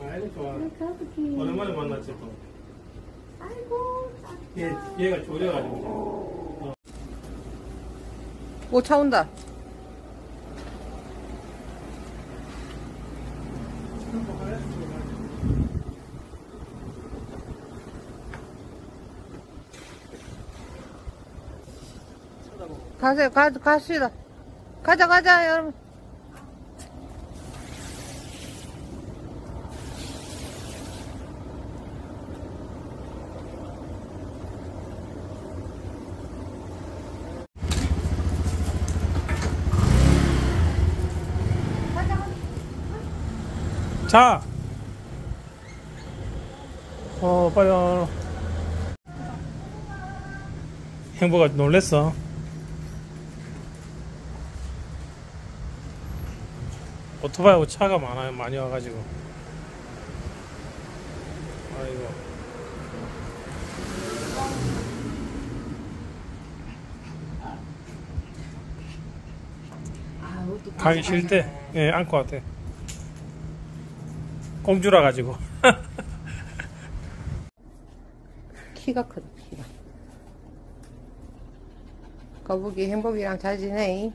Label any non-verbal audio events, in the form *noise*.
아이고 좋아. 거북이. 오랜만에 만났지 또. 아이고, 얘. 얘가 졸여가지고. 오, 차 온다. 가세요, 가, 가시다. 가자, 가자, 여러분. 자. 어 빨리 와. 행보가 놀랬어. 오토바이하고 차가 많아요. 많이 와가지고. 아이고. 가기 싫대. 예, 안고 왔대. 공주라 가지고. *laughs* 키가 크다, 키가. 거북이 행복이랑 잘 지내?